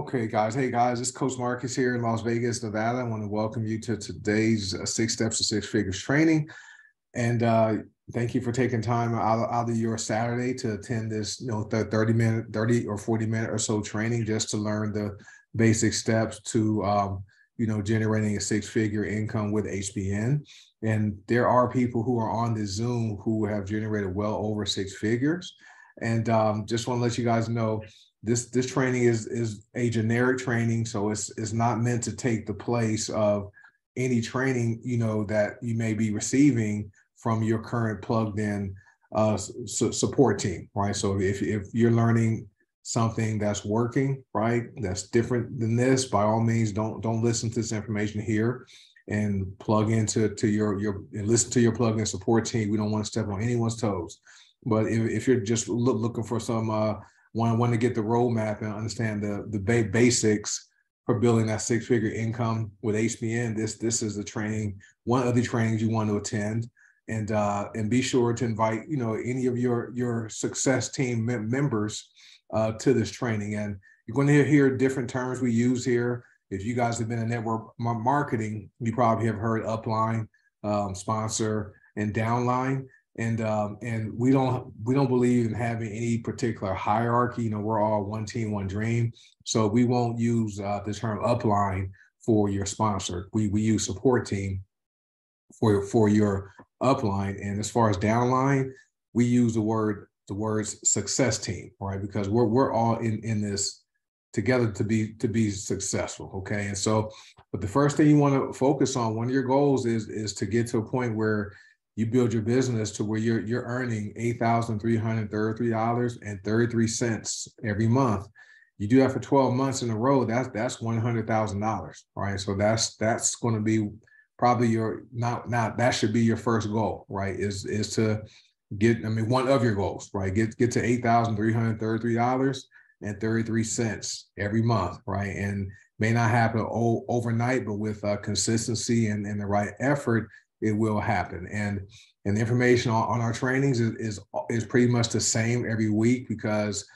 Okay, guys. Hey, guys. It's Coach Marcus here in Las Vegas, Nevada. I want to welcome you to today's uh, Six Steps to Six Figures training. And uh, thank you for taking time out, out of your Saturday to attend this, you know, 30 minute, 30 or 40 minute or so training just to learn the basic steps to, um, you know, generating a six figure income with HBN. And there are people who are on this Zoom who have generated well over six figures. And um, just want to let you guys know this this training is is a generic training so it's it's not meant to take the place of any training you know that you may be receiving from your current plugged in uh, su- support team right? So if if you're learning something that's working right that's different than this by all means don't don't listen to this information here and plug into to your your and listen to your plug-in support team. We don't want to step on anyone's toes. But if, if you're just look, looking for some uh want want to get the roadmap and understand the the ba- basics for building that six figure income with HBN. This this is the training, one of the trainings you want to attend, and uh, and be sure to invite you know any of your your success team members uh, to this training. And you're going to hear different terms we use here. If you guys have been in network marketing, you probably have heard upline, um, sponsor, and downline and um, and we don't we don't believe in having any particular hierarchy. You know, we're all one team, one dream. So we won't use uh, the term upline for your sponsor. We we use support team for for your upline. And as far as downline, we use the word the words success team, right? Because we're we're all in in this together to be to be successful. Okay, and so, but the first thing you want to focus on, one of your goals is is to get to a point where you build your business to where you're you're earning eight thousand three hundred thirty-three dollars and thirty-three cents every month. You do that for 12 months in a row, that's that's one hundred thousand dollars. Right. So that's that's going to be probably your not not that should be your first goal, right? Is is to get, I mean, one of your goals, right? Get get to eight thousand three hundred thirty-three dollars and 33 cents every month, right? And may not happen overnight, but with uh, consistency and, and the right effort, it will happen. And and the information on, on our trainings is, is is pretty much the same every week because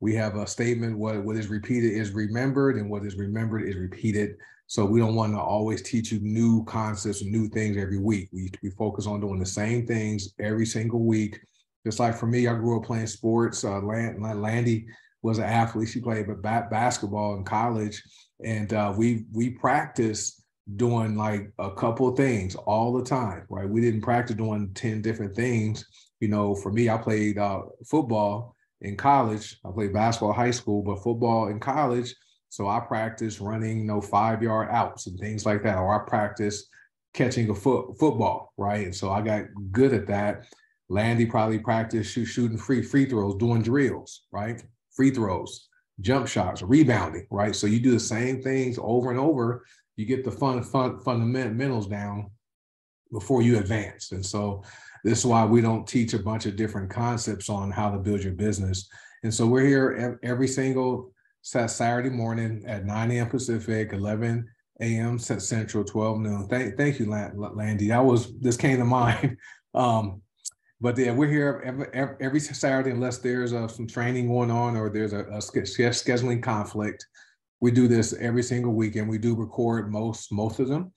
we have a statement what what is repeated is remembered and what is remembered is repeated. So we don't want to always teach you new concepts and new things every week. We we focus on doing the same things every single week. Just like for me, I grew up playing sports. Uh, Land, Landy was an athlete. She played basketball in college, and uh, we we practice doing like a couple things all the time, right? We didn't practice doing 10 different things. You know, for me, I played uh, football in college. I played basketball high school, but football in college. So I practiced running, you know, five yard outs and things like that. Or I practiced catching a foot football, right? And so I got good at that. Landy probably practiced shoot, shooting free free throws, doing drills, right? Free throws, jump shots, rebounding, right? So you do the same things over and over you get the fun, fun fundamentals down before you advance. And so this is why we don't teach a bunch of different concepts on how to build your business. And so we're here every single Saturday morning at 9 a.m. Pacific, 11 a.m. Central, 12 noon. Thank, thank you, Landy. That was this came to mind. Um, but yeah, we're here every, every Saturday unless there's uh, some training going on or there's a, a scheduling conflict we do this every single weekend. We do record most most of them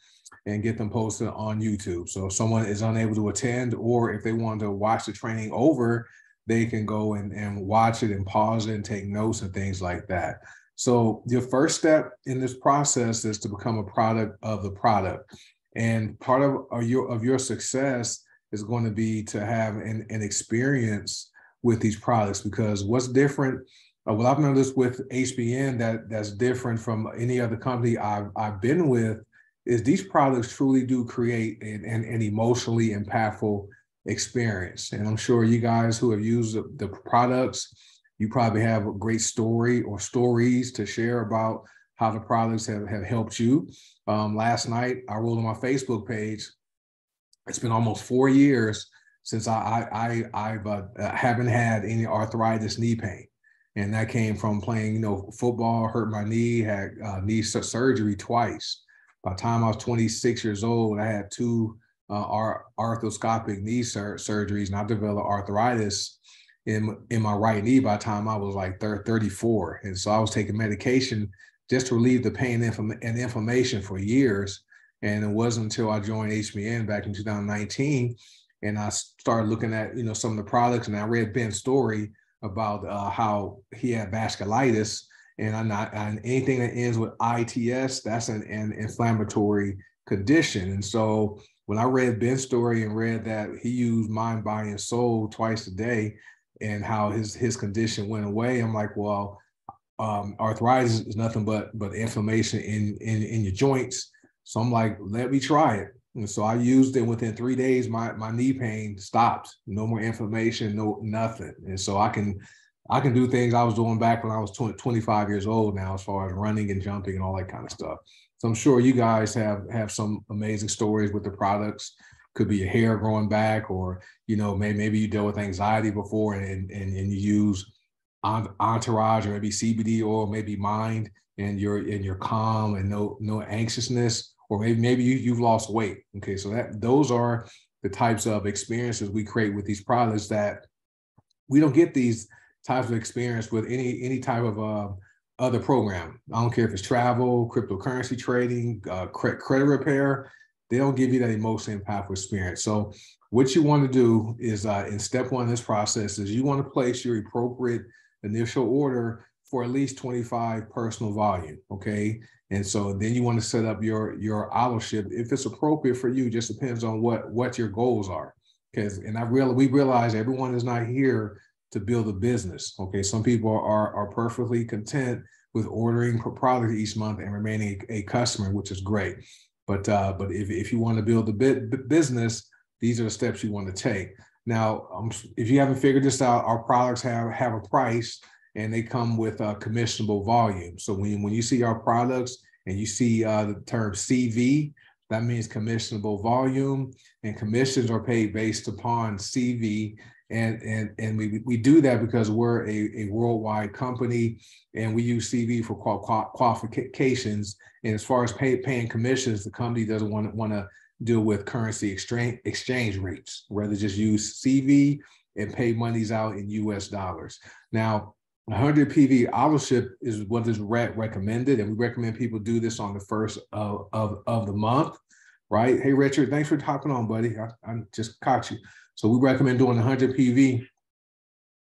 and get them posted on YouTube. So if someone is unable to attend or if they want to watch the training over, they can go and, and watch it and pause it and take notes and things like that. So your first step in this process is to become a product of the product. And part of, of your of your success is going to be to have an, an experience with these products because what's different uh, well, I've noticed with HBN that that's different from any other company I've, I've been with is these products truly do create an, an, an emotionally impactful experience. And I'm sure you guys who have used the, the products, you probably have a great story or stories to share about how the products have, have helped you. Um, last night, I wrote on my Facebook page, it's been almost four years since I, I, I I've, uh, haven't had any arthritis knee pain and that came from playing, you know, football. Hurt my knee, had uh, knee surgery twice. By the time I was 26 years old, I had two uh, arthroscopic knee sur- surgeries, and I developed arthritis in in my right knee by the time I was like 34, and so I was taking medication just to relieve the pain and inflammation for years. And it wasn't until I joined HBN back in 2019 and I started looking at you know some of the products and I read Ben's story about uh, how he had vasculitis and I'm not and anything that ends with ITS that's an, an inflammatory condition. And so when I read Ben's story and read that he used mind body and soul twice a day and how his his condition went away I'm like well um, arthritis is nothing but but inflammation in, in in your joints. So I'm like let me try it and so I used it within three days, my, my knee pain stopped. No more inflammation, no nothing. And so I can I can do things I was doing back when I was 20, 25 years old now, as far as running and jumping and all that kind of stuff. So I'm sure you guys have have some amazing stories with the products. Could be your hair growing back, or you know, maybe maybe you dealt with anxiety before and and, and you use entourage or maybe CBD oil, maybe mind, and you're and you're calm and no no anxiousness or maybe maybe you, you've lost weight. Okay, so that those are the types of experiences we create with these products that we don't get these types of experience with any any type of uh, other program. I don't care if it's travel, cryptocurrency trading, uh, credit repair. They don't give you that emotional impactful experience. So what you want to do is uh, in step one of this process is you want to place your appropriate initial order for at least 25 personal volume. Okay. And so then you want to set up your your ship if it's appropriate for you. Just depends on what what your goals are. Because and I really we realize everyone is not here to build a business. Okay, some people are are perfectly content with ordering product each month and remaining a, a customer, which is great. But uh, but if if you want to build a bit business, these are the steps you want to take. Now, um, if you haven't figured this out, our products have have a price and they come with a commissionable volume. So when, when you see our products and you see uh, the term CV, that means commissionable volume, and commissions are paid based upon CV. And, and, and we, we do that because we're a, a worldwide company and we use CV for qual- qualifications. And as far as pay, paying commissions, the company doesn't want, want to deal with currency exchange, exchange rates, rather just use CV and pay monies out in US dollars. Now, 100 PV auto-ship is what is re- recommended, and we recommend people do this on the first of, of, of the month, right? Hey, Richard, thanks for hopping on, buddy. I, I just caught you. So we recommend doing 100 PV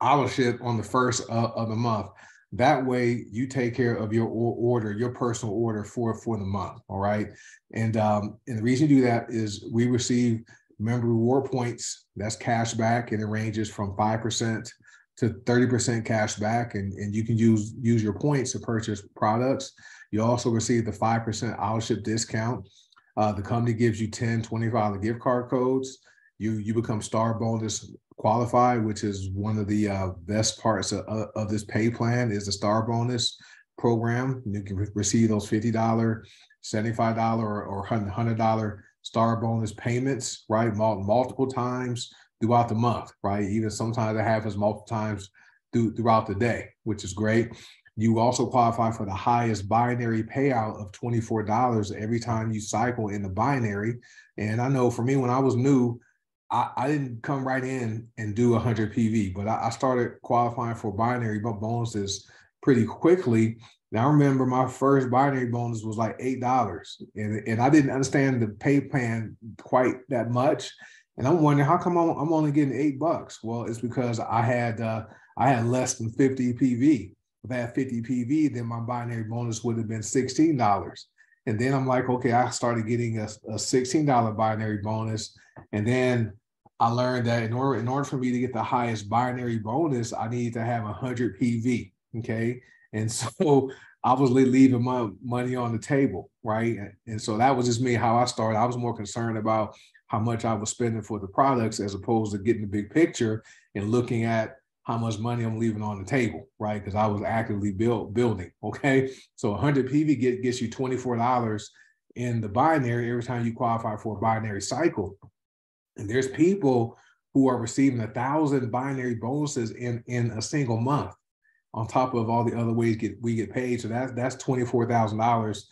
auto-ship on the first of, of the month. That way, you take care of your order, your personal order for for the month. All right, and um, and the reason you do that is we receive member reward points. That's cash back, and it ranges from five percent to 30% cash back and, and you can use use your points to purchase products. You also receive the 5% auto ship discount. Uh, the company gives you 10 $25 gift card codes. You you become star bonus qualified, which is one of the uh, best parts of, of this pay plan is the star bonus program. You can re- receive those $50, $75 or, or $100 star bonus payments, right? Multiple times throughout the month, right? Even sometimes it happens multiple times through, throughout the day, which is great. You also qualify for the highest binary payout of $24 every time you cycle in the binary. And I know for me, when I was new, I, I didn't come right in and do 100 PV, but I, I started qualifying for binary bonuses pretty quickly. Now I remember my first binary bonus was like eight dollars, and, and I didn't understand the pay plan quite that much. And I'm wondering how come I'm, I'm only getting eight bucks? Well, it's because I had uh, I had less than 50 PV. If I had 50 PV, then my binary bonus would have been $16. And then I'm like, okay, I started getting a, a $16 binary bonus. And then I learned that in order, in order for me to get the highest binary bonus, I need to have 100 PV. Okay. And so I was leaving my money on the table. Right. And so that was just me how I started. I was more concerned about how much I was spending for the products as opposed to getting the big picture and looking at how much money I'm leaving on the table, right? Because I was actively build, building. Okay. So 100 PV get, gets you $24 in the binary every time you qualify for a binary cycle. And there's people who are receiving a thousand binary bonuses in, in a single month on top of all the other ways get, we get paid. So that's that's $24,000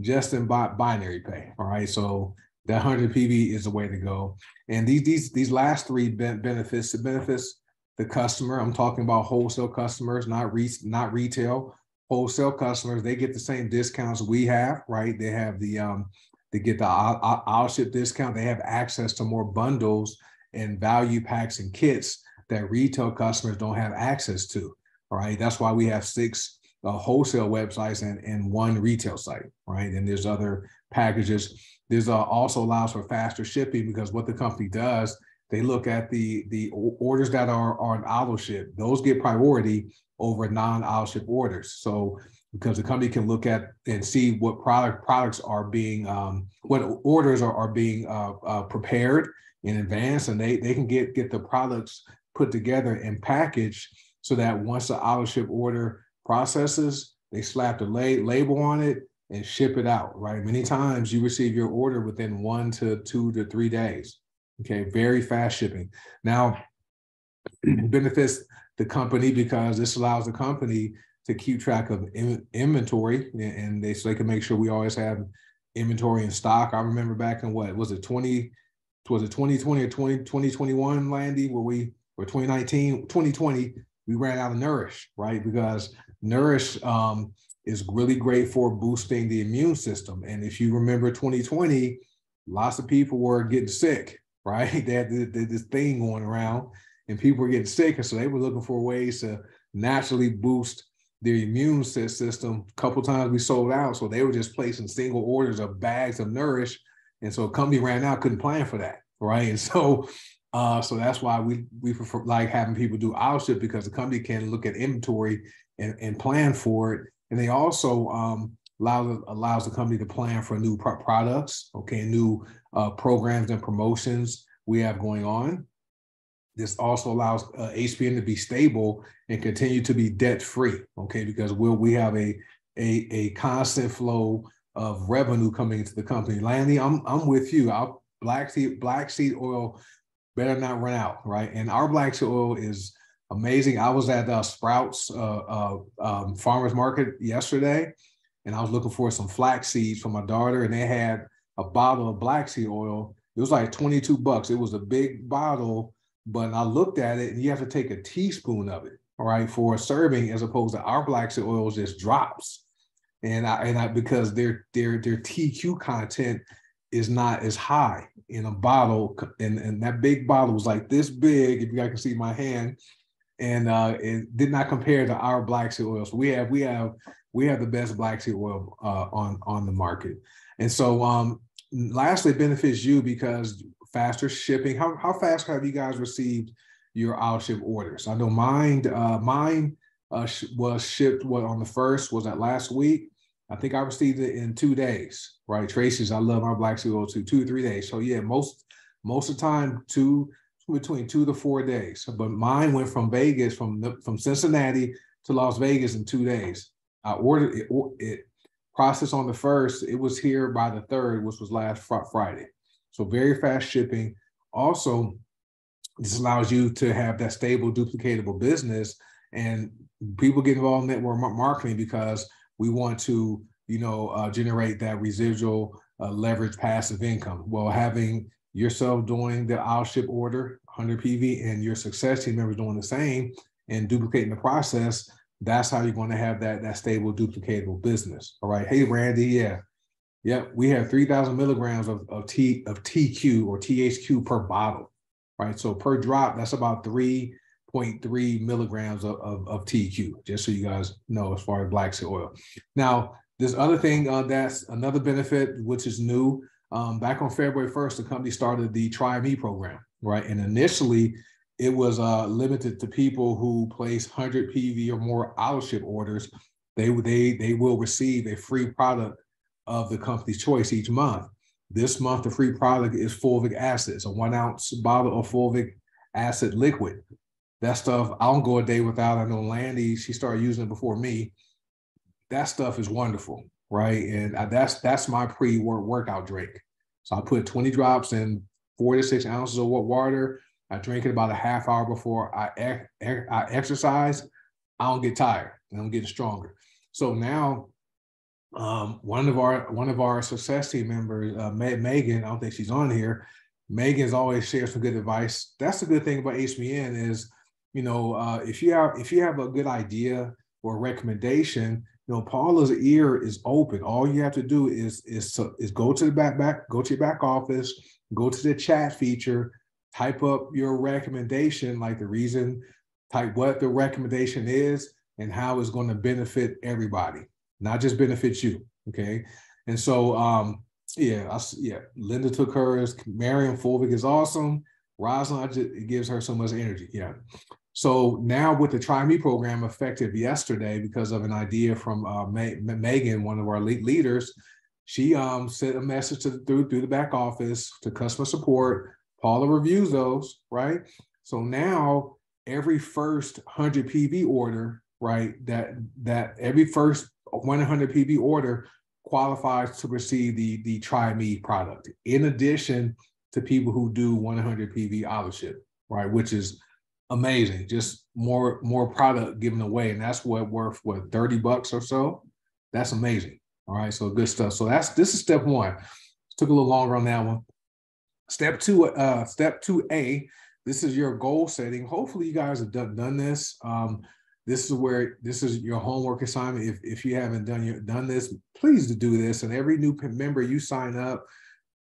just in bi- binary pay. All right. So that 100 PV is the way to go. And these these these last three benefits, it benefits the customer. I'm talking about wholesale customers, not re, not retail. wholesale customers, they get the same discounts we have, right? They have the um, they get the auto ship discount. They have access to more bundles and value packs and kits that retail customers don't have access to. Right. That's why we have six uh, wholesale websites and, and one retail site. Right. And there's other packages. This uh, also allows for faster shipping because what the company does, they look at the the orders that are, are on auto ship. Those get priority over non-auto ship orders. So because the company can look at and see what product products are being um, what orders are, are being uh, uh, prepared in advance and they they can get get the products put together and packaged so that once the auto ship order processes they slap the la- label on it and ship it out right? Many times you receive your order within one to two to three days okay? Very fast shipping. Now benefits the company because this allows the company to keep track of in, inventory and they so they can make sure we always have inventory in stock. I remember back in what was it 20 was it 2020 or 20, 2021 Landy where we or 2019 2020 we ran out of Nourish right? Because Nourish um, is really great for boosting the immune system. And if you remember 2020 lots of people were getting sick right? They had this thing going around and people were getting sick. And so they were looking for ways to naturally boost their immune system. A couple times we sold out, so they were just placing single orders of bags of Nourish, and so a company ran out couldn't plan for that, right? And so, uh, so that's why we we prefer like having people do our ship because the company can look at inventory and, and plan for it, and they also um, allows allows the company to plan for new pro- products, okay, new uh, programs and promotions we have going on. This also allows uh, HBN to be stable and continue to be debt free. Okay, because we'll we have a a a constant flow of revenue coming into the company. Landy, I'm I'm with you. Black seed black seed oil better not run out, right? And our black seed oil is amazing. I was at uh, Sprouts uh, uh, um, farmers market yesterday, and I was looking for some flax seeds for my daughter, and they had a bottle of black seed oil. It was like 22 bucks. It was a big bottle but I looked at it and you have to take a teaspoon of it, all right, for a serving, as opposed to our black seed oil just drops. And I and I because their their their TQ content is not as high in a bottle. And, and that big bottle was like this big, if you guys can see my hand. And uh, it did not compare to our black seed oil. So we have we have we have the best black seed oil uh, on on the market. And so um, lastly, it benefits you because faster shipping. How, how fast have you guys received your auto ship orders? I know mine, uh, mine uh, was shipped what on the first was that last week. I think I received it in two days, right? Tracy's, I love my black seal too, two, three days. So yeah, most most of the time, two between two to four days. But mine went from Vegas, from the, from Cincinnati to Las Vegas in two days. I ordered it, it processed on the first. It was here by the third, which was last fr- Friday. So very fast shipping. Also, this allows you to have that stable, duplicatable business. And people get involved in network marketing because we want to, you know, uh, generate that residual uh, leverage passive income. Well, having yourself doing the auto ship order 100 PV and your success team members doing the same and duplicating the process, that's how you're going to have that that stable, duplicatable business. All right. Hey, Randy. Yeah. Yep, we have 3,000 milligrams of, of, T, of TQ or THQ per bottle, right? So per drop, that's about 3.3 milligrams of, of, of, TQ, just so you guys know as far as black seed oil. Now, this other thing uh, that's another benefit, which is new. Um, back on February 1st, the company started the Try Me program, right? And initially, it was uh, limited to people who place 100 PV or more auto ship orders. They, they, they will receive a free product of the company's choice each month. This month, the free product is fulvic acid. It's a one ounce bottle of fulvic acid liquid. That stuff, I don't go a day without. I know Landy, she started using it before me. That stuff is wonderful, right? And I, that's that's my pre-work workout drink. So I put 20 drops in four to six ounces of water. I drink it about a half hour before I, exercise. I don't get tired. I'm getting stronger. So now um, one of our one of our success team members, uh, Megan, I don't think she's on here. Megan's always shares some good advice. That's the good thing about HBN is, you know, uh, if you have if you have a good idea or recommendation, you know, Paula's ear is open. All you have to do is is is go to the back back go to your back office, go to the chat feature, type up your recommendation, like the reason, type what the recommendation is and how it's going to benefit everybody, not just benefit you. Okay. And so, um, yeah, I, yeah, Linda took hers. Marion Fulvic is awesome. Rosalind, it gives her so much energy. Yeah. So now with the Try Me program effective yesterday because of an idea from uh, Megan, one of our leaders, she um, sent a message to through through the back office to customer support. Paula reviews those, right? So now every first 100 PV order, right, that that every first 100 PV order qualifies to receive the the Try Me product. In addition to people who do 100 PV auto right, which is amazing. Just more more product given away, and that's what worth what 30 bucks or so. That's amazing. All right, so good stuff. So that's this is step one. Took a little longer on that one. Step two, uh, step two A. This is your goal setting. Hopefully, you guys have done done this. Um, this is where this is your homework assignment. If if you haven't done your done this, please do this. And every new member you sign up,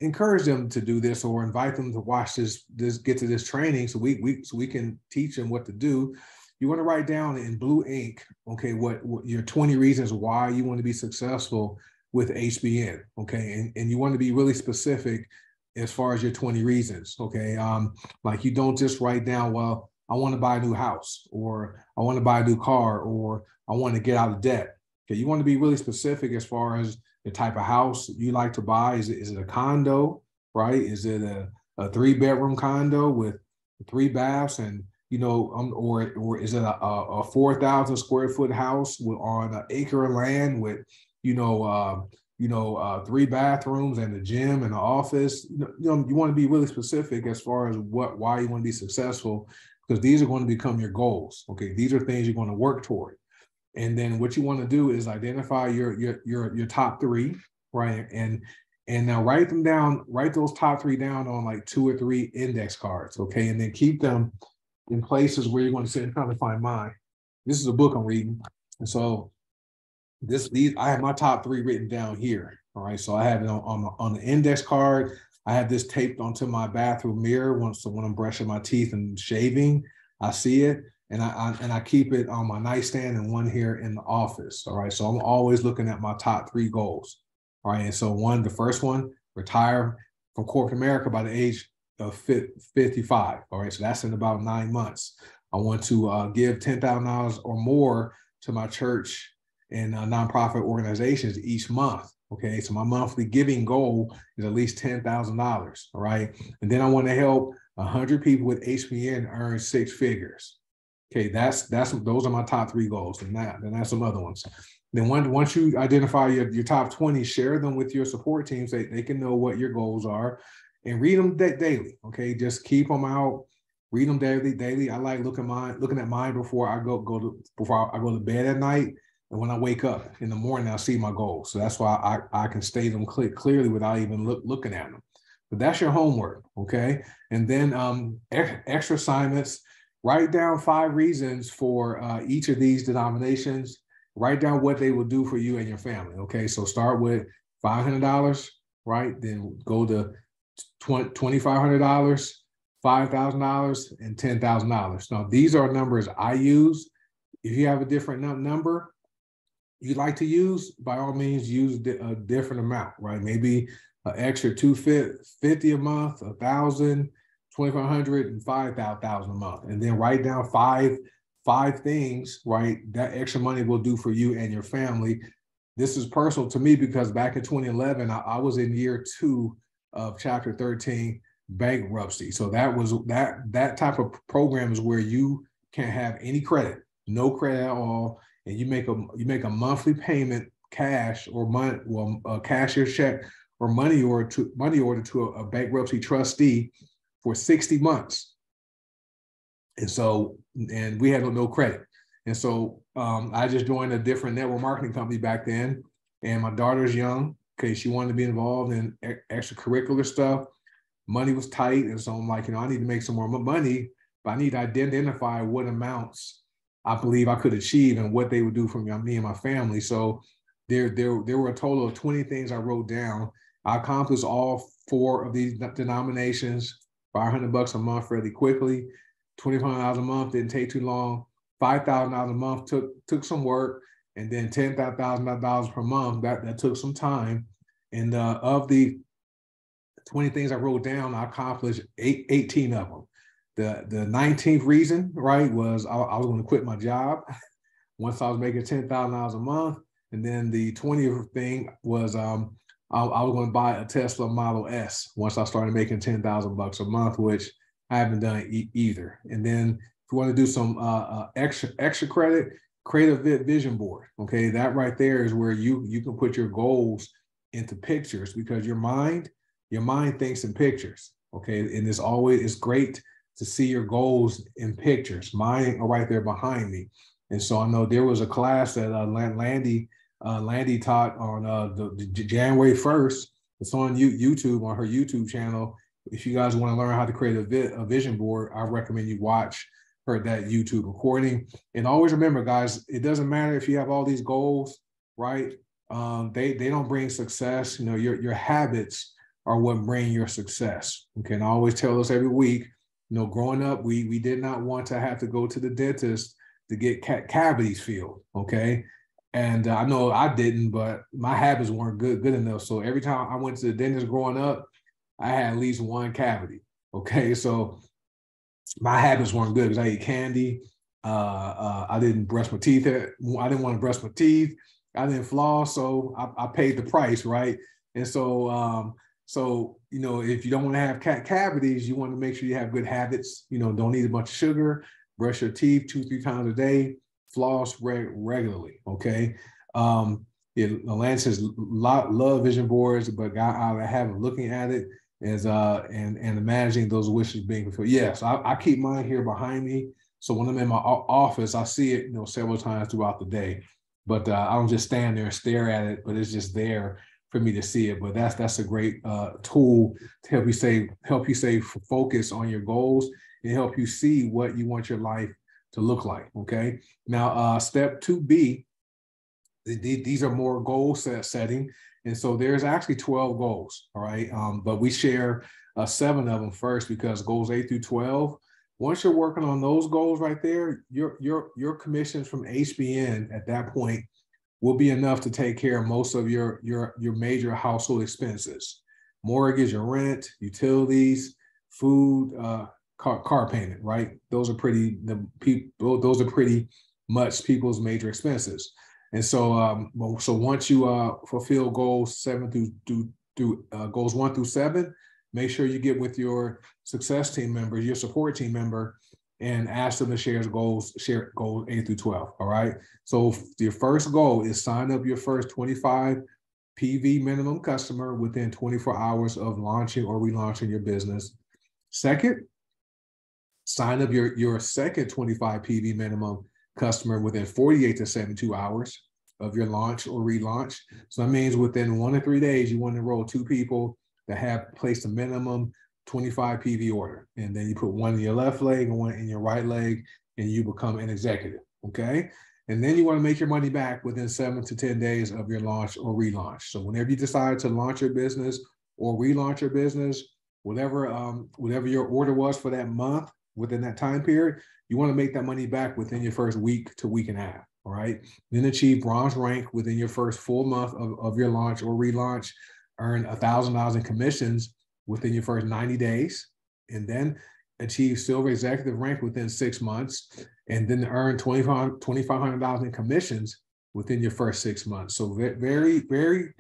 encourage them to do this or invite them to watch this this get to this training so we we so we can teach them what to do you want to write down in blue ink okay what, what your 20 reasons why you want to be successful with hbn okay and, and you want to be really specific as far as your 20 reasons okay um like you don't just write down well i want to buy a new house or i want to buy a new car or i want to get out of debt okay you want to be really specific as far as the type of house you like to buy. Is it, is it a condo, right? Is it a, a three bedroom condo with three baths and you know, um, or or is it a, a four thousand square foot house with, on an acre of land with, you know, uh, you know, uh, three bathrooms and a gym and an office? You know, you, know, you want to be really specific as far as what why you want to be successful, because these are going to become your goals. Okay, these are things you're going to work toward. And then what you want to do is identify your your your your top three, right? And and now write them down, write those top three down on like two or three index cards, okay? And then keep them in places where you're going to sit and trying to find mine. This is a book I'm reading. And so this these I have my top three written down here. All right. So I have it on, on, on the index card. I have this taped onto my bathroom mirror once so when I'm brushing my teeth and shaving, I see it and I, I, and I keep it on my nightstand and one here in the office. All right, so I'm always looking at my top three goals. All right, and so one, the first one, retire from corporate America by the age of 55. All right, so that's in about nine months. I want to uh, give ten thousand dollars or more to my church and uh, nonprofit organizations each month. Okay, so my monthly giving goal is at least ten thousand dollars. All right, and then I want to help hundred people with HBN earn six figures. Okay, that's that's those are my top three goals, and that and that's some other ones. Then once once you identify your, your top 20, share them with your support teams. They, they can know what your goals are and read them da- daily. Okay, just keep them out, read them daily. Daily. I like looking mine, looking at mine before I go go to before I go to bed at night. And when I wake up in the morning, I see my goals. So that's why I, I can state them clear, clearly without even look, looking at them. But that's your homework, okay? And then um, extra assignments write down five reasons for uh, each of these denominations. Write down what they will do for you and your family. Okay, so start with five hundred dollars, right? Then go to twenty five hundred dollars, five thousand dollars, and ten thousand dollars. Now these are numbers I use. If you have a different number you'd like to use, by all means, use a different amount, right? Maybe an extra two fifty a month, a thousand, 2500 and 5000 a month and then write down five five things right that extra money will do for you and your family this is personal to me because back in 2011 i, I was in year two of chapter 13 bankruptcy so that was that that type of program is where you can't have any credit no credit at all and you make a you make a monthly payment cash or money well a cashier's check or money order to money order to a, a bankruptcy trustee for 60 months. And so, and we had no credit. And so um, I just joined a different network marketing company back then. And my daughter's young. Okay. She wanted to be involved in extracurricular stuff. Money was tight. And so I'm like, you know, I need to make some more money, but I need to identify what amounts I believe I could achieve and what they would do for me, and my family. So there, there, there were a total of 20 things I wrote down. I accomplished all four of these denominations, 500 bucks a month fairly quickly, $2,500 a month didn't take too long, $5,000 a month took, took some work, and then $10,000 per month, that, that took some time. And uh, of the 20 things I wrote down, I accomplished eight, 18 of them. The, the 19th reason, right, was I, I was going to quit my job once I was making $10,000 a month. And then the 20th thing was um, I, I was going to buy a Tesla Model S once I started making 10,000 bucks a month, which I haven't done e- either. And then if you want to do some uh, uh, extra extra credit, create a vision board. Okay, that right there is where you you can put your goals into pictures because your mind your mind thinks in pictures. Okay, and it's always it's great to see your goals in pictures. Mine are right there behind me. And so I know there was a class that uh, Landy uh, Landy taught on uh, the, the January 1st. It's on YouTube on her YouTube channel. If you guys want to learn how to create a, vi- a vision board, I recommend you watch her that YouTube recording. And always remember, guys, it doesn't matter if you have all these goals, right? Um, they they don't bring success. You know, your your habits are what bring your success. Okay, and I always tell us every week you know, growing up, we we did not want to have to go to the dentist to get ca- cavities filled. Okay, and uh, I know I didn't, but my habits weren't good good enough. So every time I went to the dentist growing up, I had at least one cavity. Okay, so my habits weren't good because I ate candy. Uh, uh, I didn't brush my teeth. I didn't want to brush my teeth. I didn't floss, so I, I paid the price, right? And so um, so, you know, if you don't want to have cat cavities, you want to make sure you have good habits. You know, don't eat a bunch of sugar, brush your teeth two, three times a day, floss reg- regularly. Okay. Um, yeah, Lance says love vision boards, but got out of having looking at it as uh and and imagining those wishes being fulfilled. Yes, I, I keep mine here behind me. So when I'm in my office, I see it, you know, several times throughout the day. But uh, I don't just stand there and stare at it, but it's just there for me to see it. But that's that's a great uh, tool to help you say help you stay focus on your goals and help you see what you want your life to look like. Okay. Now, uh, step two B. These are more goal set setting, and so there's actually 12 goals. All right, um, but we share uh, seven of them first because goals eight through 12 once you're working on those goals right there, your your your commissions from HBN at that point will be enough to take care of most of your your your major household expenses. Mortgage or rent utilities food uh, car, car payment right? Those are pretty the people those are pretty much people's major expenses and so um so once you uh fulfill goals seven through through, through uh, goals one through seven make sure you get with your success team members your support team member and ask them to share goals, share goals eight through 12. All right. So your first goal is sign up your first 25 PV minimum customer within 24 hours of launching or relaunching your business. Second, sign up your, your second 25 PV minimum customer within 48 to 72 hours of your launch or relaunch. So that means within one to three days, you want to enroll two people that have placed a minimum 25 PV order. And then you put one in your left leg and one in your right leg, and you become an executive. Okay. And then you want to make your money back within seven to 10 days of your launch or relaunch. So whenever you decide to launch your business or relaunch your business, whatever um, whatever your order was for that month within that time period, you want to make that money back within your first week to week and a half. All right. Then achieve bronze rank within your first full month of, of your launch or relaunch, earn a thousand dollars in commissions within your first 90 days, and then achieve silver executive rank within six months, and then earn $2,500 in commissions within your first six months. So very, very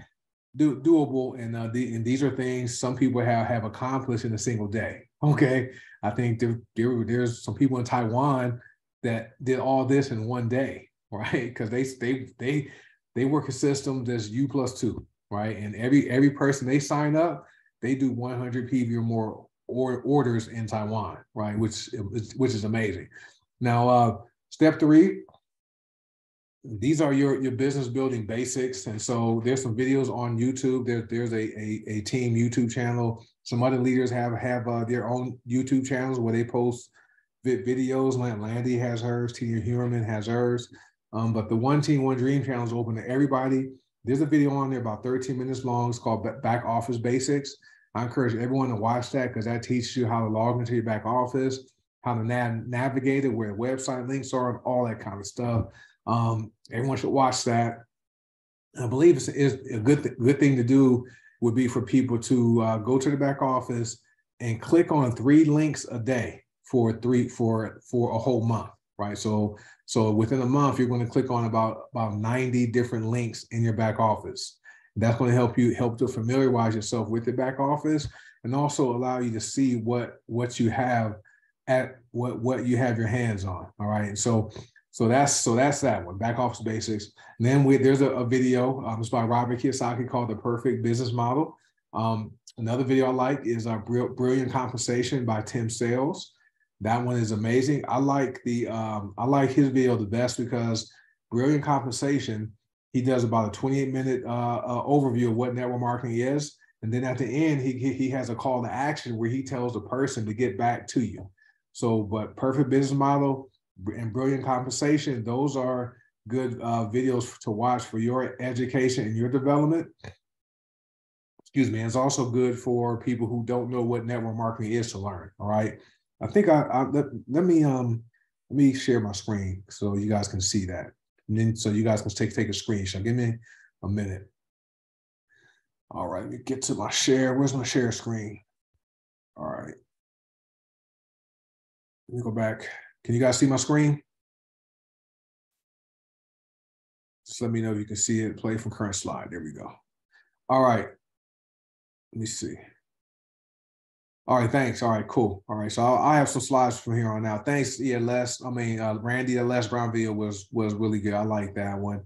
do, doable. And, uh, the, and these are things some people have, have accomplished in a single day. Okay. I think there, there, there's some people in Taiwan that did all this in one day, right? Because they, they, they, they work a system that's U plus two, right? And every, every person they sign up, they do 100 PV or more or, orders in Taiwan, right? Which which is amazing. Now, uh, step three. These are your your business building basics, and so there's some videos on YouTube. There, there's a, a, a team YouTube channel. Some other leaders have have uh, their own YouTube channels where they post videos. Landy has hers. Tina Huerman has hers. Um, but the One Team One Dream channel is open to everybody. There's a video on there about 13 minutes long. It's called Back Office Basics. I encourage everyone to watch that because that teaches you how to log into your back office, how to nav- navigate it, where website links are, and all that kind of stuff. Um, everyone should watch that. I believe it's, it's a good th- good thing to do would be for people to uh, go to the back office and click on three links a day for three for for a whole month, right? So so within a month, you're going to click on about about 90 different links in your back office. That's going to help you help to familiarize yourself with the back office and also allow you to see what what you have at what what you have your hands on. All right. And so so that's so that's that one, back office basics. And then we there's a, a video um, it's by Robert Kiyosaki called The Perfect Business Model. Um, another video I like is a Brilliant Compensation by Tim Sales. That one is amazing. I like the um, I like his video the best because Brilliant Compensation he does about a 28 minute uh, uh, overview of what network marketing is. And then at the end, he, he has a call to action where he tells the person to get back to you. So, but perfect business model and brilliant compensation, those are good uh, videos to watch for your education and your development. Excuse me. It's also good for people who don't know what network marketing is to learn. All right. I think I, I let, let me um let me share my screen so you guys can see that. And then so you guys can take, take a screenshot. Give me a minute. All right, let me get to my share. Where's my share screen? All right. Let me go back. Can you guys see my screen? Just let me know if you can see it. Play from current slide. There we go. All right. Let me see. All right, thanks. All right, cool. All right, so I'll, I have some slides from here on out. Thanks, yeah, Les. I mean, uh, Randy, the Les Brown video was was really good. I like that one.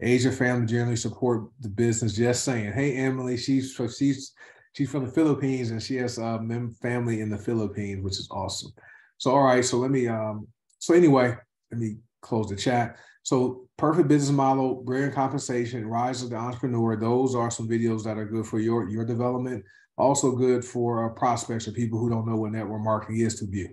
Asia family generally support the business. Just saying. Hey, Emily, she's she's she's from the Philippines and she has uh, family in the Philippines, which is awesome. So, all right, so let me. Um, so anyway, let me close the chat. So, perfect business model, brilliant compensation, rise of the entrepreneur. Those are some videos that are good for your your development also good for uh, prospects or people who don't know what network marketing is to view.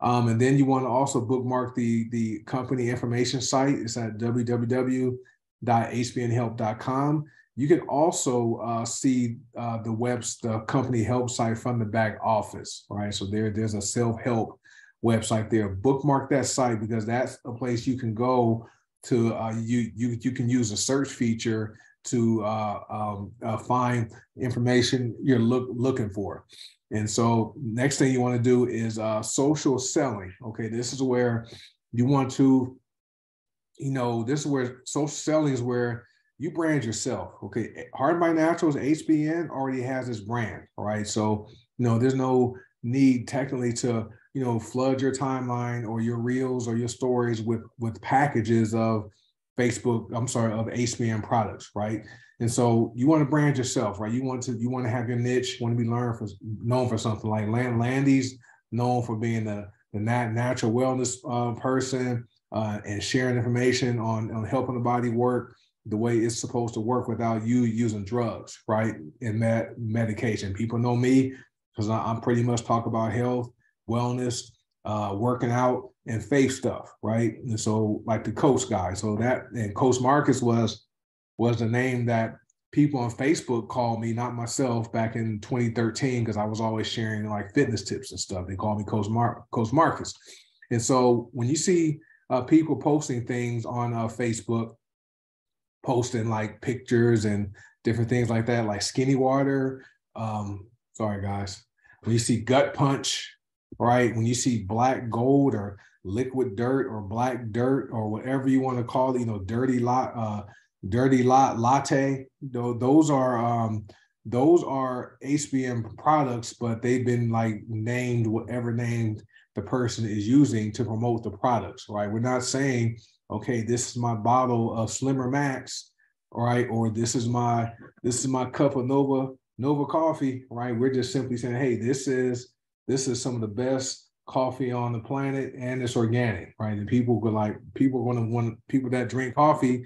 Um, and then you want to also bookmark the, the company information site. It's at www.hbnhelp.com. You can also uh, see uh, the webs, the company help site from the back office, right? So there, there's a self-help website there. Bookmark that site because that's a place you can go to. Uh, you you you can use a search feature to uh, um, uh, find information you're look, looking for. And so next thing you want to do is uh, social selling. Okay, this is where you want to, you know, this is where social selling is where you brand yourself. Okay, Heart and Body Naturals HBN already has this brand, all right? So you know, there's no need technically to you know flood your timeline or your reels or your stories with with packages of Facebook, I'm sorry, of HBN products, right? And so you want to brand yourself, right? You want to you want to have your niche, want to be learned for known for something like Land Landy's known for being the the nat- natural wellness uh, person uh, and sharing information on on helping the body work the way it's supposed to work without you using drugs, right? And med- medication. People know me because I'm pretty much talk about health, wellness, uh, working out, and faith stuff, right? And so like the Coach guy. So that and Coach Marcus was was the name that people on Facebook called me, not myself, back in 2013, because I was always sharing like fitness tips and stuff. They called me Coach Mar- Coach Marcus. And so when you see uh, people posting things on uh, Facebook, posting like pictures and different things like that, like skinny water. Um, sorry guys. When you see gut punch, right? When you see black gold or liquid dirt or black dirt or whatever you want to call it, you know, dirty lot, uh, dirty lot latte. Those are um, those are HBN products, but they've been like named whatever named the person is using to promote the products, right? We're not saying, okay, this is my bottle of Slimmer Max, right? Or this is my this is my cup of Nova Nova coffee, right? We're just simply saying, hey, this is this is some of the best coffee on the planet and it's organic, right? And people go like, people are going to want people that drink coffee,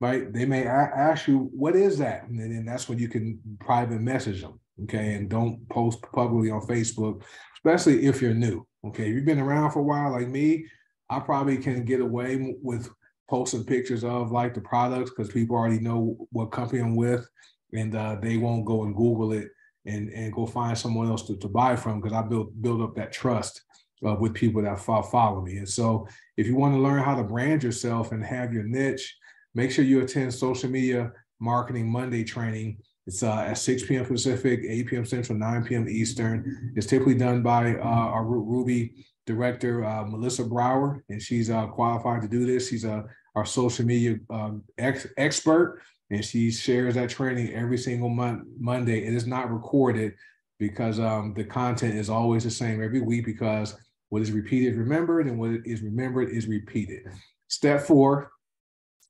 right? They may ask you, what is that? And then that's when you can private message them, okay? And don't post publicly on Facebook, especially if you're new, Okay, if you've been around for a while like me, I probably can get away with posting pictures of like the products because people already know what company I'm with and uh, they won't go and Google it and, and go find someone else to, to buy from because I build build up that trust uh, with people that follow me. And so if you want to learn how to brand yourself and have your niche, make sure you attend social media marketing Monday training. It's uh, at 6 p.m. Pacific, 8 p.m. Central, 9 p.m. Eastern. It's typically done by uh, our Ruby director, uh, Melissa Brower, and she's uh, qualified to do this. She's uh, our social media um, ex- expert, and she shares that training every single month, Monday. It is not recorded because um, the content is always the same every week because what is repeated is remembered, and what is remembered is repeated. Step four.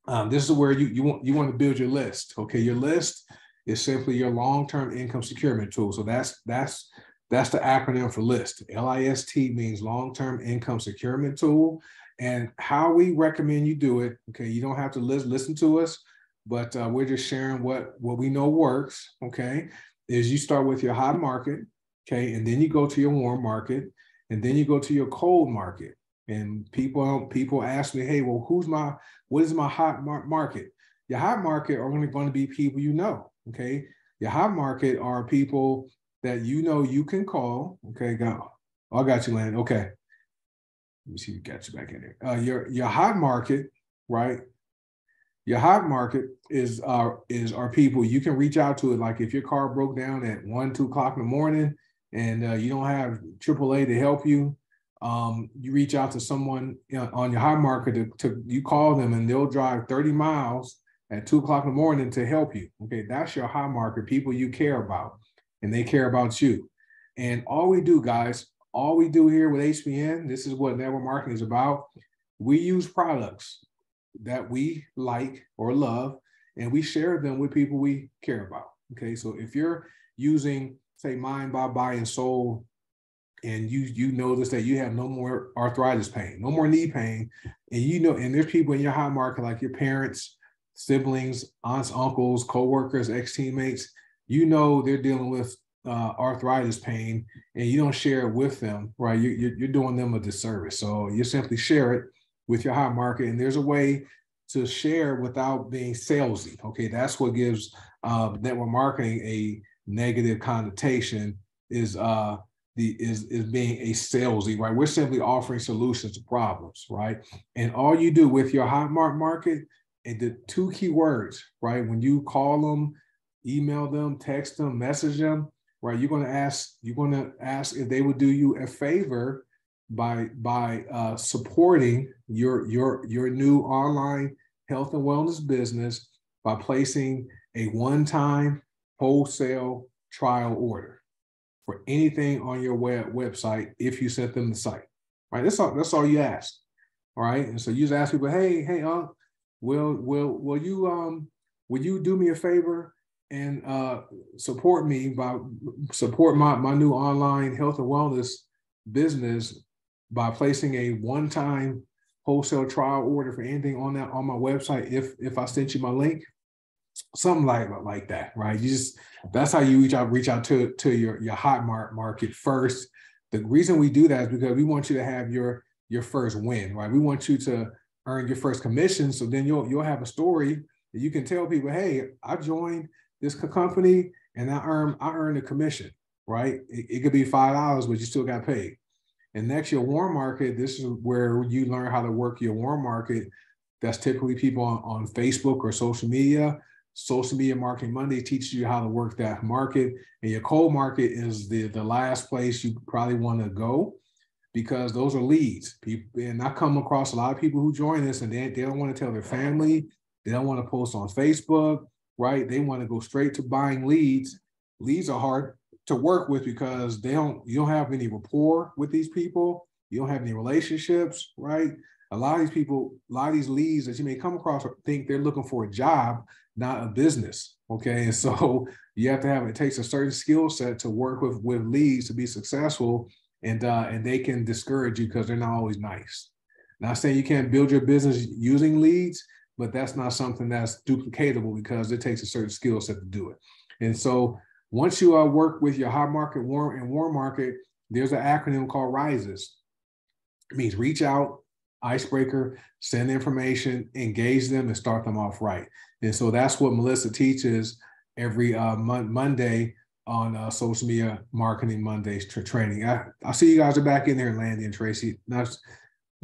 Um, this is where you you want you want to build your list. Okay, your list is simply your long-term income securement tool. So that's that's that's the acronym for LIST. LIST means long-term income securement tool. And how we recommend you do it. Okay, you don't have to listen listen to us, but uh, we're just sharing what what we know works. Okay, is you start with your hot market. Okay, and then you go to your warm market and then you go to your cold market. And people people ask me hey well who's my what is my hot mar- market? Your hot market are only going to be people you know okay? Your hot market are people that you know you can call okay? Go oh, i got you land okay. Let me see got you back in there uh, your your hot market right your hot market is uh is our people you can reach out to it like if your car broke down at one two o'clock in the morning and uh, you don't have AAA to help you, um, you reach out to someone you know, on your high market to, to, you call them and they'll drive 30 miles at two o'clock in the morning to help you. Okay, that's your high market, people you care about, and they care about you. And all we do, guys, all we do here with hbn this is what network marketing is about. We use products that we like or love, and we share them with people we care about. Okay, so if you're using say mind, body, body, and soul, and you you notice that you have no more arthritis pain, no more knee pain, and you know, and there's people in your high market like your parents, siblings, aunts, uncles, co-workers, ex-teammates, you know they're dealing with uh, arthritis pain, and you don't share it with them, right? You, you're, you're doing them a disservice. So you simply share it with your high market, and there's a way to share without being salesy. Okay, that's what gives uh, network marketing a negative connotation is uh the is is being a salesy, right? We're simply offering solutions to problems, right? And all you do with your hot mark market and the two key words, right? When you call them, email them, text them, message them, right? You're going to ask you're going to ask if they would do you a favor by by uh, supporting your your your new online health and wellness business by placing a one-time wholesale trial order for anything on your web website if you sent them the site. Right. That's all that's all you ask. All right. And so you just ask people, hey, hey, uh, will will will you um will you do me a favor and uh support me by support my my new online health and wellness business by placing a one-time wholesale trial order for anything on that on my website if if I sent you my link something like like that, right? You just that's how you reach out reach out to to your your hot mark market first. The reason we do that is because we want you to have your your first win, right? We want you to earn your first commission, so then you'll you'll have a story that you can tell people, hey, I joined this company and I earn I earned a commission, right? It, it could be five dollars, but you still got paid. And next, your warm market. This is where you learn how to work your warm market. That's typically people on, on Facebook or social media Social Media Marketing Monday teaches you how to work that market. And your cold market is the, the last place you probably want to go because those are leads. People, and I come across a lot of people who join this and they, they don't want to tell their family. They don't want to post on Facebook, right? They want to go straight to buying leads. Leads are hard to work with because they don't you don't have any rapport with these people. You don't have any relationships, right? A lot of these people, a lot of these leads that you may come across think they're looking for a job not a business. Okay. And so you have to have, it takes a certain skill set to work with, with leads to be successful. And, uh, and they can discourage you because they're not always nice. Not saying you can't build your business using leads, but that's not something that's duplicatable because it takes a certain skill set to do it. And so once you uh, work with your high market warm and warm market, there's an acronym called RISES. It means reach out, icebreaker, send information, engage them, and start them off right. And so that's what Melissa teaches every uh, mon- Monday on uh, social media marketing Mondays to training. I, I see you guys are back in there, Landy and Tracy. Now,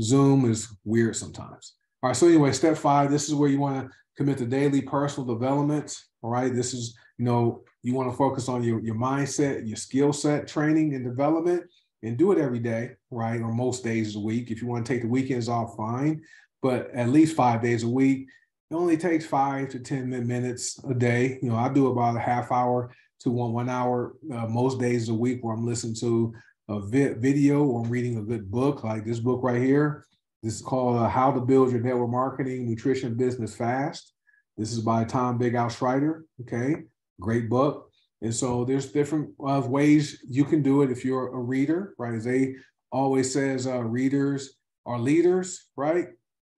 Zoom is weird sometimes. All right. So anyway, step five. This is where you want to commit to daily personal development. All right. This is you know you want to focus on your your mindset, your skill set training and development, and do it every day, right? Or most days a week. If you want to take the weekends off, fine. But at least five days a week. It only takes five to ten minutes a day. You know, I do about a half hour to one one hour uh, most days a week where I'm listening to a vi- video or I'm reading a good book like this book right here. This is called uh, How to Build Your Network Marketing Nutrition Business Fast. This is by Tom Big Al Schreiter. Okay, great book. And so there's different uh, ways you can do it if you're a reader, right? As they always says, uh, readers are leaders, right?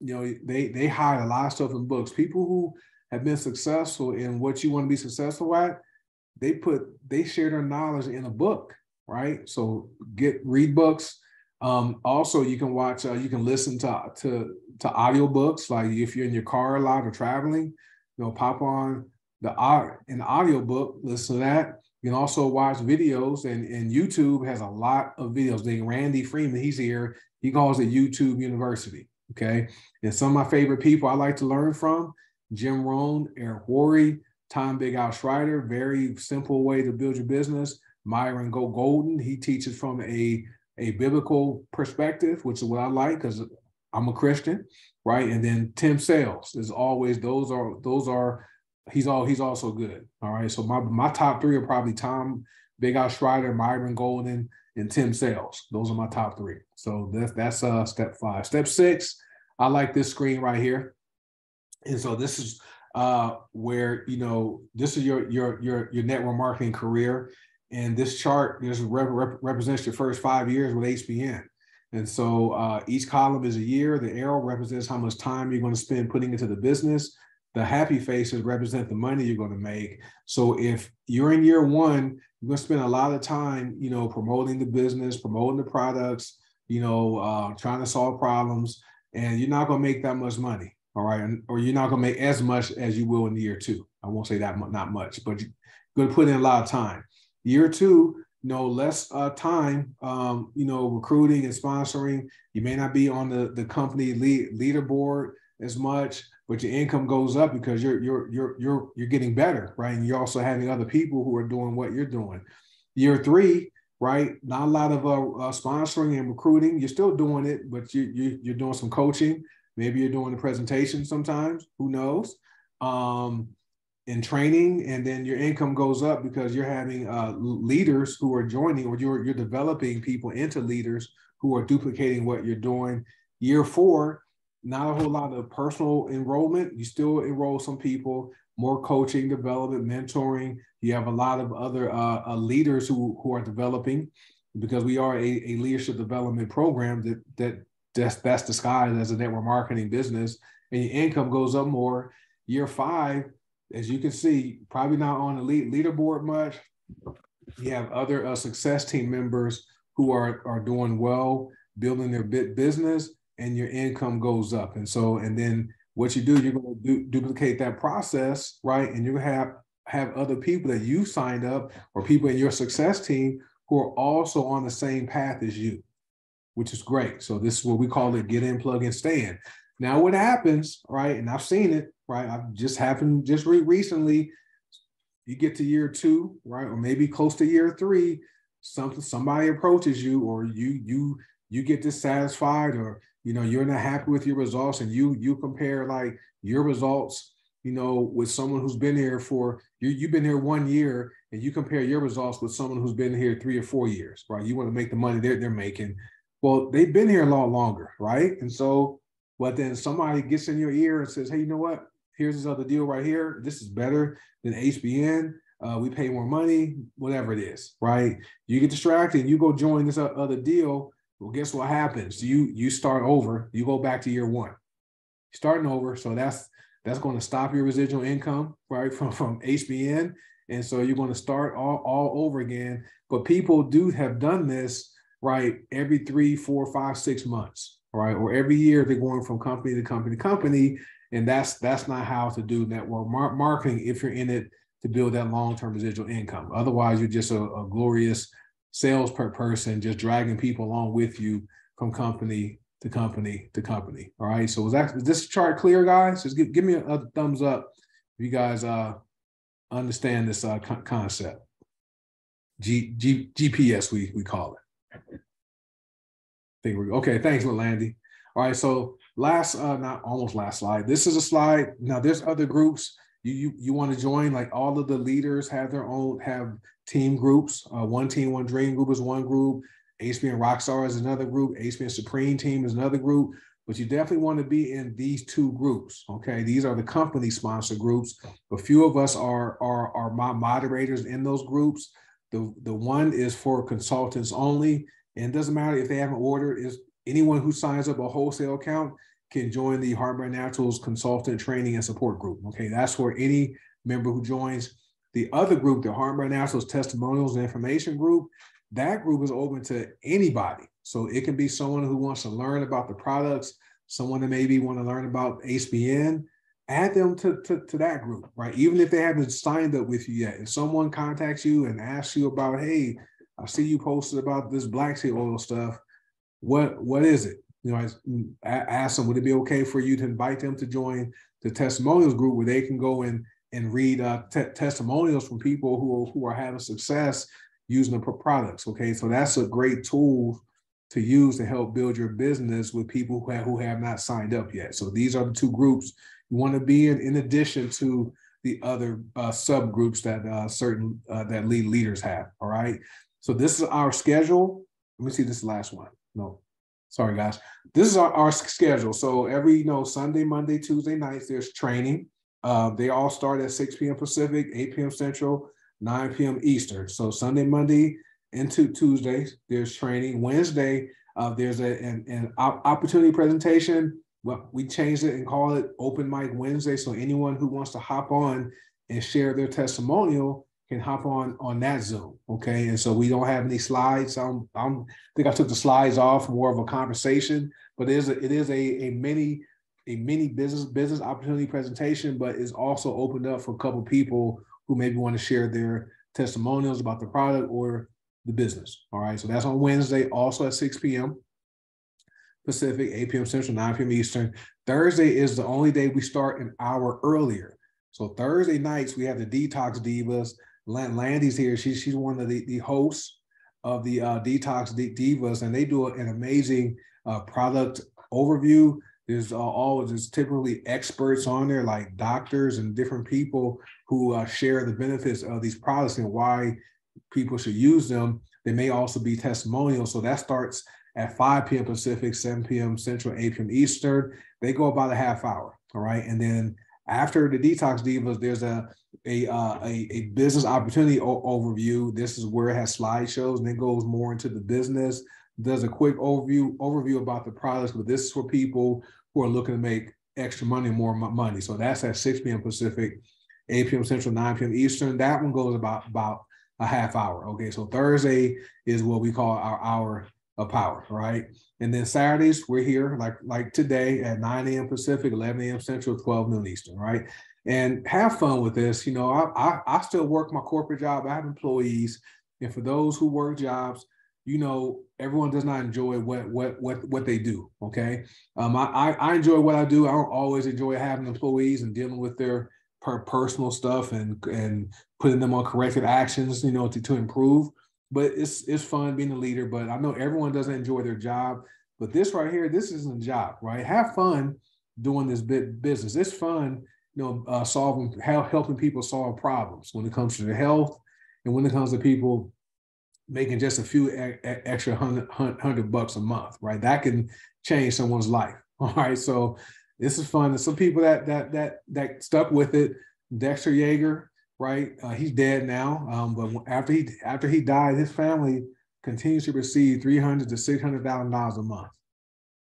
You know, they they hide a lot of stuff in books. People who have been successful in what you want to be successful at, they put they share their knowledge in a book, right? So get read books. Um, also, you can watch, uh, you can listen to to to audiobooks. Like if you're in your car a lot or traveling, you know, pop on the an audio book, listen to that. You can also watch videos, and, and YouTube has a lot of videos. Then Randy Freeman, he's here. He calls it YouTube University. Okay, and some of my favorite people I like to learn from: Jim Rohn, Eric Worre, Tom Big Al Schreiter, very simple way to build your business. Myron Go Golden, he teaches from a, a biblical perspective, which is what I like because I'm a Christian, right? And then Tim Sales is always those are those are he's all he's also good. All right. So my my top three are probably Tom Big Al Schreiter, Myron Golden, and Tim Sales. Those are my top three. So that's that's uh step five. Step six, I like this screen right here. And so this is uh, where you know this is your your your your network marketing career, and this chart this rep- rep- represents your first five years with HBN. And so uh, each column is a year. The arrow represents how much time you're going to spend putting into the business. The happy faces represent the money you're going to make. So if you're in year one, you're going to spend a lot of time, you know, promoting the business, promoting the products, you know, uh, trying to solve problems, and you're not going to make that much money. All right. Or you're not going to make as much as you will in year two. I won't say that not much, but you're going to put in a lot of time. Year two, you know, less uh, time, um, you know, recruiting and sponsoring. You may not be on the, the company lead, leaderboard as much, but your income goes up because you're you're you're you're you're getting better, right? And you're also having other people who are doing what you're doing. Year three, right? Not a lot of uh, uh, sponsoring and recruiting. You're still doing it, but you, you you're doing some coaching Maybe you're doing a presentation sometimes, who knows? Um, in training, and then your income goes up because you're having uh, leaders who are joining, or you're you're developing people into leaders who are duplicating what you're doing. Year four, not a whole lot of personal enrollment. You still enroll some people, more coaching, development, mentoring. You have a lot of other uh, uh, leaders who who are developing because we are a, a leadership development program that that that's disguised as a network marketing business, and your income goes up more. Year five, as you can see, probably not on the lead, leaderboard much. You have other uh, success team members who are are doing well, building their bit business, and your income goes up. And so, and then what you do, you're going to du- duplicate that process, right? And you have have other people that you signed up or people in your success team who are also on the same path as you which is great. So this is what we call it: get in, plug in, stay in. Now, what happens, right? And I've seen it, right? I've just happened just re- recently. You get to year two, right, or maybe close to year three. Something somebody approaches you, or you you you get dissatisfied, or you know you're not happy with your results, and you you compare like your results, you know, with someone who's been here for you. You've been here one year, and you compare your results with someone who's been here three or four years, right? You want to make the money they're they're making well, they've been here a lot longer, right? And so, but then somebody gets in your ear and says, hey, you know what? Here's this other deal right here. This is better than HBN. Uh, we pay more money, whatever it is, right? You get distracted, you go join this other deal. Well, guess what happens? You you start over. You go back to year one, starting over. So that's that's going to stop your residual income, right, from from HBN, and so you're going to start all all over again. But people do have done this right, every three, four, five, six months, right? Or every year they're going from company to company to company. And that's that's not how to do network mar- marketing if you're in it to build that long-term residual income. Otherwise, you're just a, a glorious sales per person, just dragging people along with you from company to company to company. All right. So is that is this chart clear, guys? Just give, give me a, a thumbs up if you guys uh understand this uh, co- concept. G, G, GPS, we we call it. I think we're okay. Thanks, Landy. All right, so last, uh, not almost last slide. This is a slide. Now, there's other groups you you, you want to join. Like all of the leaders have their own have team groups. Uh, one team, one dream group is one group. HBN Rockstar is another group. HBN Supreme Team is another group. But you definitely want to be in these two groups. Okay, these are the company sponsor groups. A few of us are are are my moderators in those groups. The, the one is for consultants only. And it doesn't matter if they haven't ordered, is anyone who signs up a wholesale account can join the Heart and Body Naturals consultant training and support group. Okay, that's where any member who joins the other group, the Heart and Body Naturals testimonials and information group, that group is open to anybody. So it can be someone who wants to learn about the products, someone that maybe want to learn about HBN, add them to, to, to that group, right? Even if they haven't signed up with you yet. If someone contacts you and asks you about, hey, I see you posted about this black seed oil stuff. What what is it? You know, I ask them, would it be okay for you to invite them to join the testimonials group where they can go and and read uh, te- testimonials from people who who are having success using the products. Okay, so that's a great tool to use to help build your business with people who have, who have not signed up yet. So these are the two groups you want to be in, in addition to the other uh, subgroups that uh, certain uh, that lead leaders have. All right. So this is our schedule. Let me see this last one. No, sorry guys. This is our, our schedule. So every you know Sunday, Monday, Tuesday nights there's training. Uh, they all start at 6 p.m. Pacific, 8 p.m. Central, 9 p.m. Eastern. So Sunday, Monday, into Tuesday, there's training. Wednesday uh, there's a, an, an opportunity presentation well, we changed it and call it Open Mic Wednesday. So anyone who wants to hop on and share their testimonial can hop on on that Zoom. Okay, and so we don't have any slides. I'm, I'm I think I took the slides off, more of a conversation, but it is a, it is a, a mini a mini business business opportunity presentation, but it's also opened up for a couple people who maybe want to share their testimonials about the product or the business. All right, so that's on Wednesday, also at 6 p.m. Pacific, 8 p.m. Central, 9 p.m. Eastern. Thursday is the only day we start an hour earlier. So Thursday nights, we have the Detox Divas. Landy's here. She, she's one of the, the hosts of the uh, Detox Divas, and they do an amazing uh, product overview. There's uh, always there's typically experts on there, like doctors and different people who uh, share the benefits of these products and why people should use them. They may also be testimonials. So that starts at 5 p.m. Pacific, 7 p.m. Central, 8 p.m. Eastern. They go about a half hour. All right. And then after the Detox Divas, there's a a, uh, a, a, business opportunity o- overview. This is where it has slideshows and it goes more into the business. Does a quick overview overview about the products, but this is for people who are looking to make extra money, more money. So that's at 6 p.m. Pacific, 8 p.m. Central, 9 p.m. Eastern. That one goes about about a half hour. Okay, so Thursday is what we call our hour of power, right? And then Saturdays, we're here like like today at 9 a.m. Pacific, 11 a.m. Central, 12 noon Eastern, right? And have fun with this. You know, I, I, I still work my corporate job. I have employees, and for those who work jobs, you know, everyone does not enjoy what what what what they do. Okay, um, I I enjoy what I do. I don't always enjoy having employees and dealing with their per personal stuff and and putting them on corrective actions. You know, to to improve but it's it's fun being a leader. But I know everyone doesn't enjoy their job. But this right here, this isn't a job, right? Have fun doing this bit business. It's fun, you know, uh, solving helping people solve problems when it comes to their health, and when it comes to people making just a few e- extra hundred, hundred bucks a month, right? That can change someone's life. All right, so this is fun. There's some people that that that that stuck with it. Dexter Yager, right? Uh, he's dead now, um, but after he after he died, his family continues to receive three hundred to six hundred thousand dollars a month,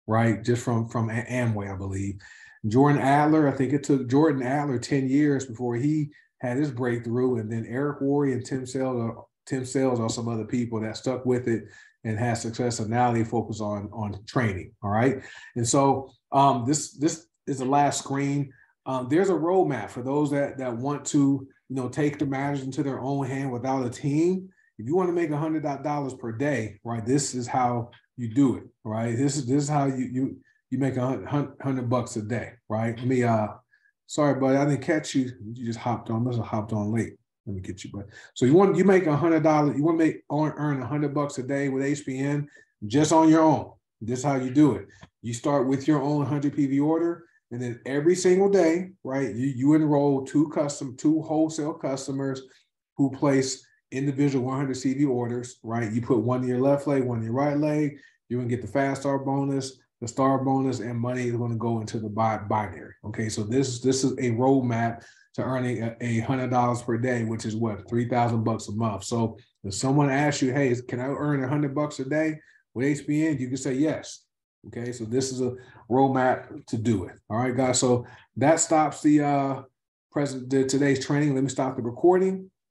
right? Just from from Amway, I believe. Jordan Adler, I think it took Jordan Adler ten years before he had his breakthrough, and then Eric Worre and Tim Sales, Tim Sales, or some other people that stuck with it and had success. And now they focus on on training. All right. And so um, this this is the last screen. Um, there's a roadmap for those that that want to you know take the matters into their own hand without a team. If you want to make a hundred dollars per day, right? This is how you do it, right? This is this is how you you you make a hundred bucks a day, right? Let me uh sorry, buddy, I didn't catch you. You just hopped on. Must have hopped on late. Let me get you, but so you want you make a hundred dollars, you want to make earn a hundred bucks a day with HBN just on your own. This is how you do it. You start with your own 100 PV order, and then every single day, right, you, you enroll two custom, two wholesale customers who place individual 100 CV orders, right? You put one in your left leg, one in your right leg. You're gonna get the fast star bonus, the star bonus, and money is gonna go into the binary. Okay, so this this is a roadmap to earning a hundred dollars per day, which is what three thousand bucks a month. So if someone asks you, "Hey, can I earn a hundred bucks a day with HBN?" You can say yes. Okay, so this is a roadmap to do it. All right, guys. So that stops the uh present the, today's training. Let me stop the recording